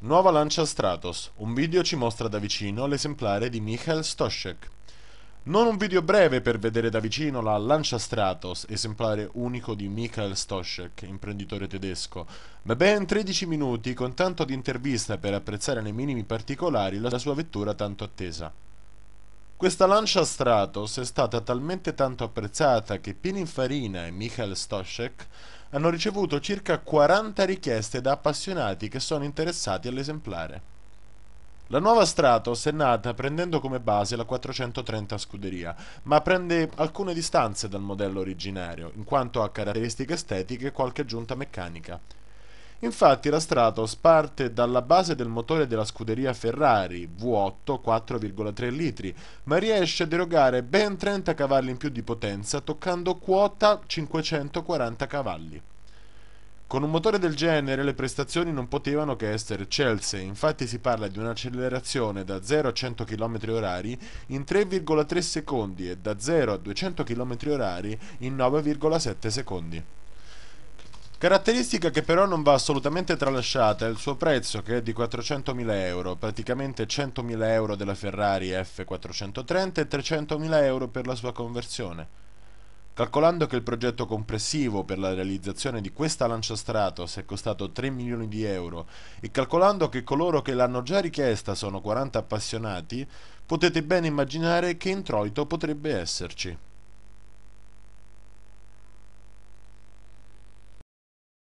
Nuova lancia Stratos. Un video ci mostra da vicino l'esemplare di Michael Stoschek. Non un video breve per vedere da vicino la Lancia Stratos, esemplare unico di Michael Stoschek, imprenditore tedesco, ma ben 13 minuti con tanto di intervista per apprezzare nei minimi particolari la sua vettura tanto attesa. Questa Lancia Stratos è stata talmente tanto apprezzata che Pininfarina e Michael Stoschek hanno ricevuto circa 40 richieste da appassionati che sono interessati all'esemplare. La nuova Stratos è nata prendendo come base la 430 Scuderia, ma prende alcune distanze dal modello originario, in quanto ha caratteristiche estetiche e qualche aggiunta meccanica. Infatti la Stratos parte dalla base del motore della scuderia Ferrari V8 4,3 litri, ma riesce a derogare ben 30 cavalli in più di potenza toccando quota 540 cavalli. Con un motore del genere le prestazioni non potevano che essere eccelse, infatti si parla di un'accelerazione da 0 a 100 km h in 3,3 secondi e da 0 a 200 km h in 9,7 secondi. Caratteristica che però non va assolutamente tralasciata è il suo prezzo che è di 400.000 euro, praticamente 100.000 euro della Ferrari F430 e 300.000 euro per la sua conversione. Calcolando che il progetto complessivo per la realizzazione di questa Lancia Stratos è costato 3 milioni di euro e calcolando che coloro che l'hanno già richiesta sono 40 appassionati, potete ben immaginare che introito potrebbe esserci.